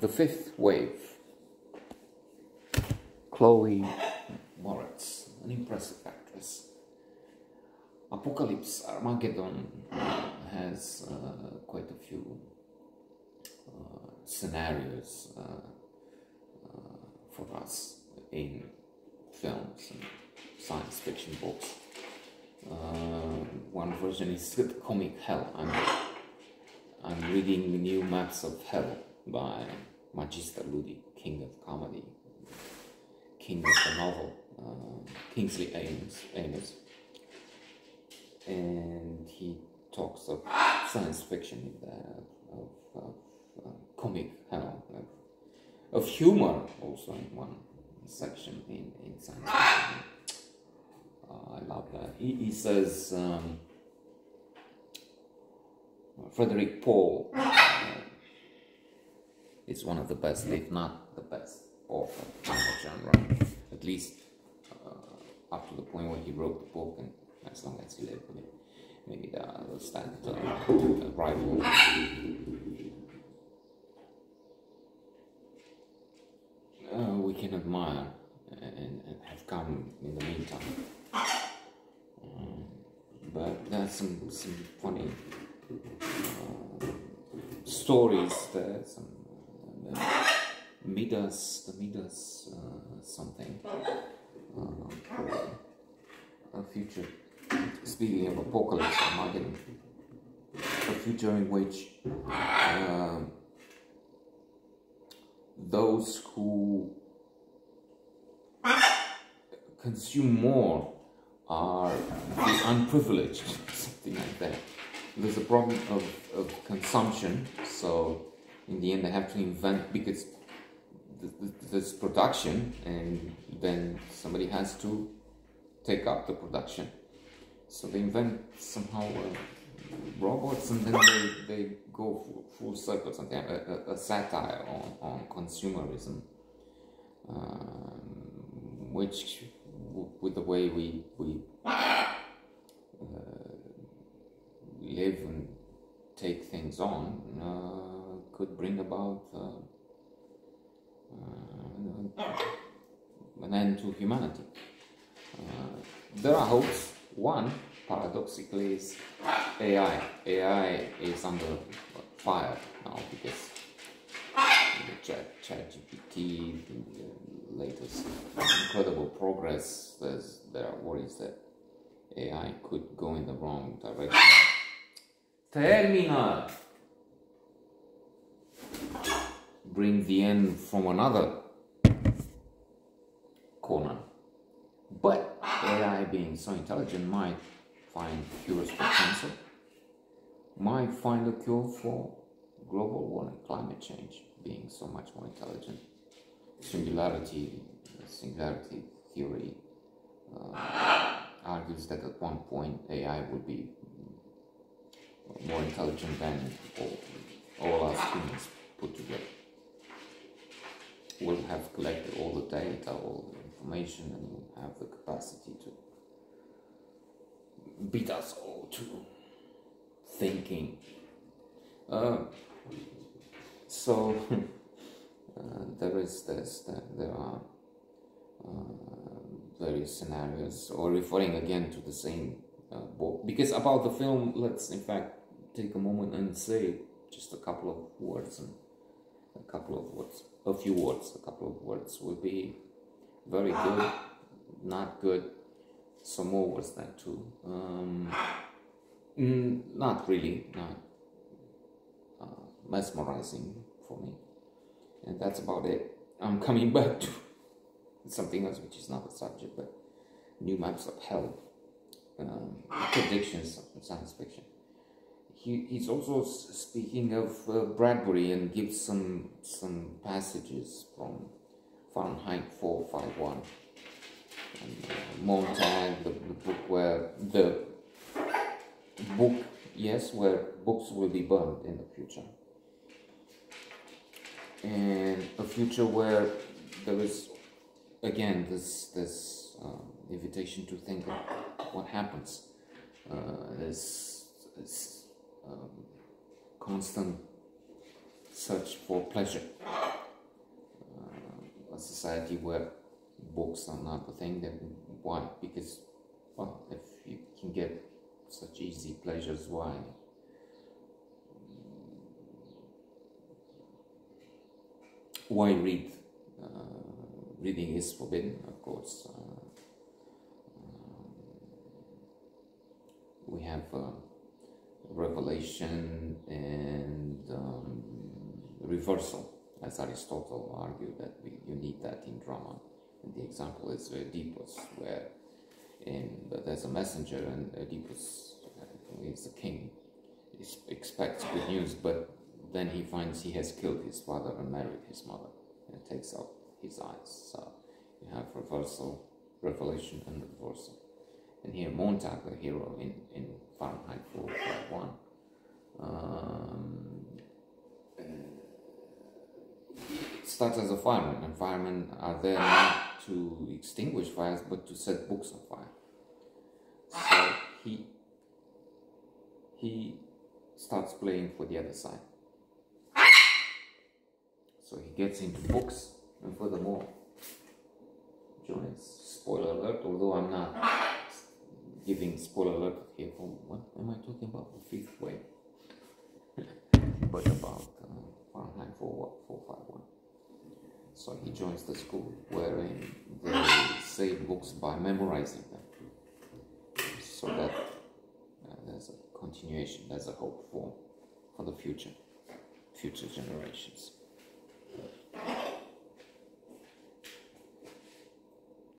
The Fifth Wave. Chloe Moretz, an impressive actress. Apocalypse Armageddon has uh, quite a few uh, scenarios uh, uh, for us in films and science fiction books. Uh, one version is comic Hell. I'm, I'm reading new Maps of Hell by Magister Ludi, king of comedy, king of the novel, uh, Kingsley Amis, Amis. And he talks of science fiction, of, of uh, comic hell, of, of humor also in one section in, in science fiction. Uh, I love that. He, he says, um, Frederik Pohl is one of the best, if not the best, of the genre. At least uh, up to the point where he wrote the book, and as long as he lived with it, maybe that stand uh, rival. Uh, we can admire and, and, have come in the meantime. Um, but there's some some funny uh, stories there, some uh, Midas, the Midas uh, something, uh, a future, speaking of apocalypse, a future in which uh, those who consume more are unprivileged, something like that. There's a problem of, of consumption, so in the end they have to invent because this production and then somebody has to take up the production. So they invent somehow uh, robots and then they, they go full, full circle, something, a, a, a satire on, on consumerism, um, which with the way we, we uh, live and take things on could bring about uh, uh, an end to humanity. Uh, there are hopes. One, paradoxically, is AI. AI is under fire now because the chat, chat GPT, the latest incredible progress, there's, there are worries that AI could go in the wrong direction. Terminal! Bring the end from another corner. But AI being so intelligent might find cures for cancer, might find a cure for global warming, climate change, being so much more intelligent. Singularity, singularity theory uh, argues that at one point AI would be more intelligent than all, all us humans put together. We'll have collected all the data, all the information, and we'll have the capacity to beat us all to thinking. Uh, so uh, there is this, there are uh, various scenarios, or referring again to the same uh, book. Because about the film, let's in fact take a moment and say just a couple of words and a couple of words, a few words, a couple of words will be very good, not good, some more words than two. Um, mm, not really, not uh, mesmerizing for me. And that's about it. I'm coming back to something else which is not the subject, but new maps of hell, um, predictions of science fiction. He, he's also speaking of uh, Bradbury and gives some some passages from Fahrenheit 451 and uh, Montag, the, the book where the book, yes, where books will be burned in the future. And a future where there is, again, this, this uh, invitation to think of what happens. Uh, this, this um, constant search for pleasure. a society where books are not the thing, then why? Because, well, if you can get such easy pleasures, why? Why read? Uh, reading is forbidden, of course. Uh, um, we have uh, revelation and um, reversal, as Aristotle argued that we, you need that in drama. And the example is Oedipus, where in, there's a messenger and Oedipus uh, is the king. He expects good news, but then he finds he has killed his father and married his mother and takes out his eyes. So you have reversal, revelation, and reversal. And here Montag, the hero in, in Fahrenheit 451, um, starts as a fireman, and firemen are there not to extinguish fires but to set books on fire. So he he starts playing for the other side. So he gets into books, and furthermore, joins. Spoiler alert, although I'm not giving spoiler alert here for what am I talking about? The fifth wave. but about uh, Fahrenheit 451. So he joins the school wherein they say books by memorizing them. So that uh, there's a continuation, there's a hope for, for the future, future generations.